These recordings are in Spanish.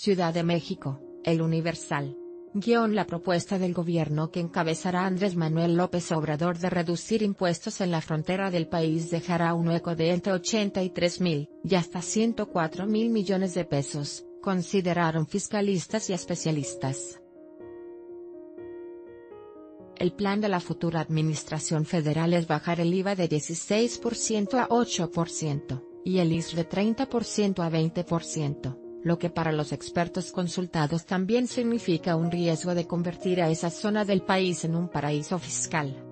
Ciudad de México, El Universal. Guión La propuesta del gobierno que encabezará Andrés Manuel López Obrador de reducir impuestos en la frontera del país dejará un hueco de entre 83 mil y hasta 104 mil millones de pesos, consideraron fiscalistas y especialistas. El plan de la futura administración federal es bajar el IVA de 16% a 8%, y el IS de 30% a 20%, lo que para los expertos consultados también significa un riesgo de convertir a esa zona del país en un paraíso fiscal.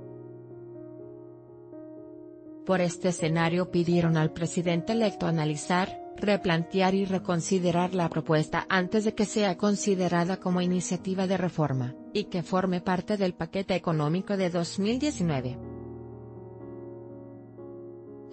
Por este escenario pidieron al presidente electo analizar, replantear y reconsiderar la propuesta antes de que sea considerada como iniciativa de reforma, y que forme parte del paquete económico de 2019.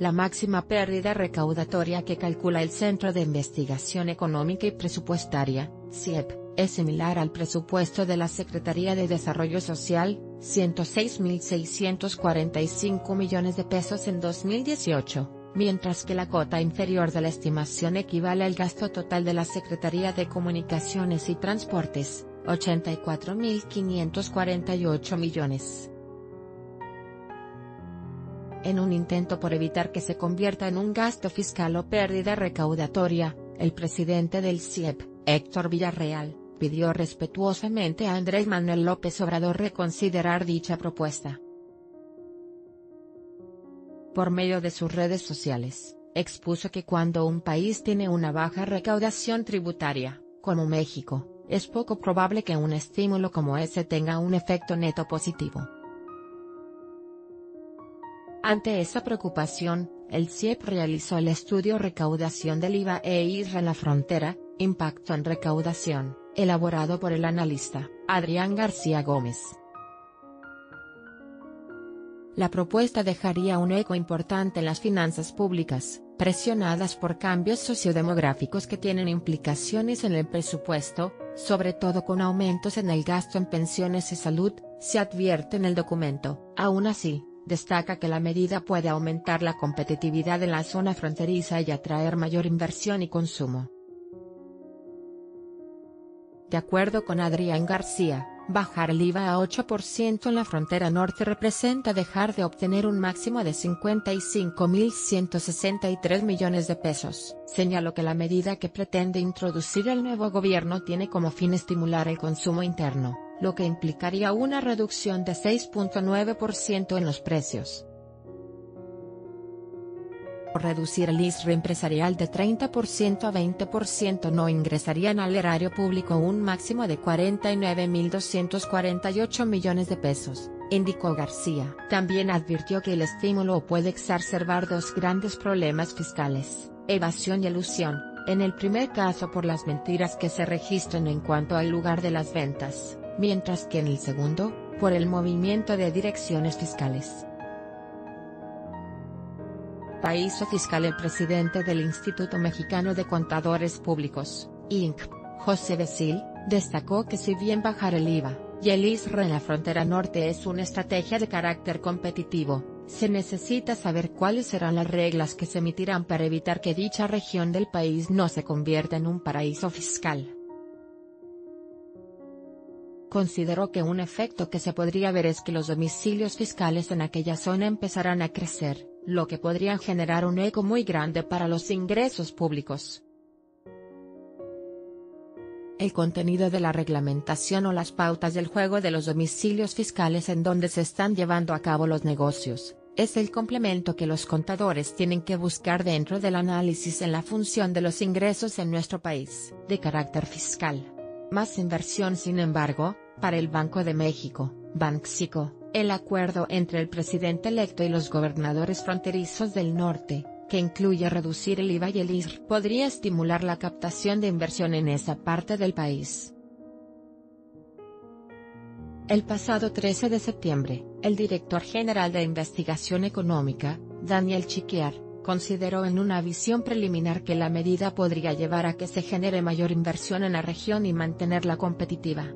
La máxima pérdida recaudatoria que calcula el Centro de Investigación Económica y Presupuestaria, CIEP, es similar al presupuesto de la Secretaría de Desarrollo Social, 106.645 millones de pesos en 2018 mientras que la cota inferior de la estimación equivale al gasto total de la Secretaría de Comunicaciones y Transportes, 84.548 millones. En un intento por evitar que se convierta en un gasto fiscal o pérdida recaudatoria, el presidente del CIEP, Héctor Villarreal, pidió respetuosamente a Andrés Manuel López Obrador reconsiderar dicha propuesta por medio de sus redes sociales, expuso que cuando un país tiene una baja recaudación tributaria, como México, es poco probable que un estímulo como ese tenga un efecto neto positivo. Ante esa preocupación, el CIEP realizó el estudio Recaudación del IVA e IRA en la frontera, Impacto en Recaudación, elaborado por el analista, Adrián García Gómez. La propuesta dejaría un eco importante en las finanzas públicas, presionadas por cambios sociodemográficos que tienen implicaciones en el presupuesto, sobre todo con aumentos en el gasto en pensiones y salud, se advierte en el documento. Aún así, destaca que la medida puede aumentar la competitividad en la zona fronteriza y atraer mayor inversión y consumo. De acuerdo con Adrián García, Bajar el IVA a 8% en la frontera norte representa dejar de obtener un máximo de 55.163 millones de pesos. Señaló que la medida que pretende introducir el nuevo gobierno tiene como fin estimular el consumo interno, lo que implicaría una reducción de 6.9% en los precios reducir el ISR empresarial de 30% a 20% no ingresarían al erario público un máximo de 49.248 millones de pesos, indicó García. También advirtió que el estímulo puede exacerbar dos grandes problemas fiscales, evasión y elusión, en el primer caso por las mentiras que se registran en cuanto al lugar de las ventas, mientras que en el segundo, por el movimiento de direcciones fiscales. Paraíso fiscal El presidente del Instituto Mexicano de Contadores Públicos, INC, José Becil, destacó que si bien bajar el IVA, y el ISR en la frontera norte es una estrategia de carácter competitivo, se necesita saber cuáles serán las reglas que se emitirán para evitar que dicha región del país no se convierta en un paraíso fiscal. Consideró que un efecto que se podría ver es que los domicilios fiscales en aquella zona empezarán a crecer, lo que podría generar un eco muy grande para los ingresos públicos. El contenido de la reglamentación o las pautas del juego de los domicilios fiscales en donde se están llevando a cabo los negocios, es el complemento que los contadores tienen que buscar dentro del análisis en la función de los ingresos en nuestro país, de carácter fiscal. Más inversión sin embargo, para el Banco de México, Banxico, el acuerdo entre el presidente electo y los gobernadores fronterizos del norte, que incluye reducir el IVA y el ISR, podría estimular la captación de inversión en esa parte del país. El pasado 13 de septiembre, el director general de Investigación Económica, Daniel Chiquiar, consideró en una visión preliminar que la medida podría llevar a que se genere mayor inversión en la región y mantenerla competitiva.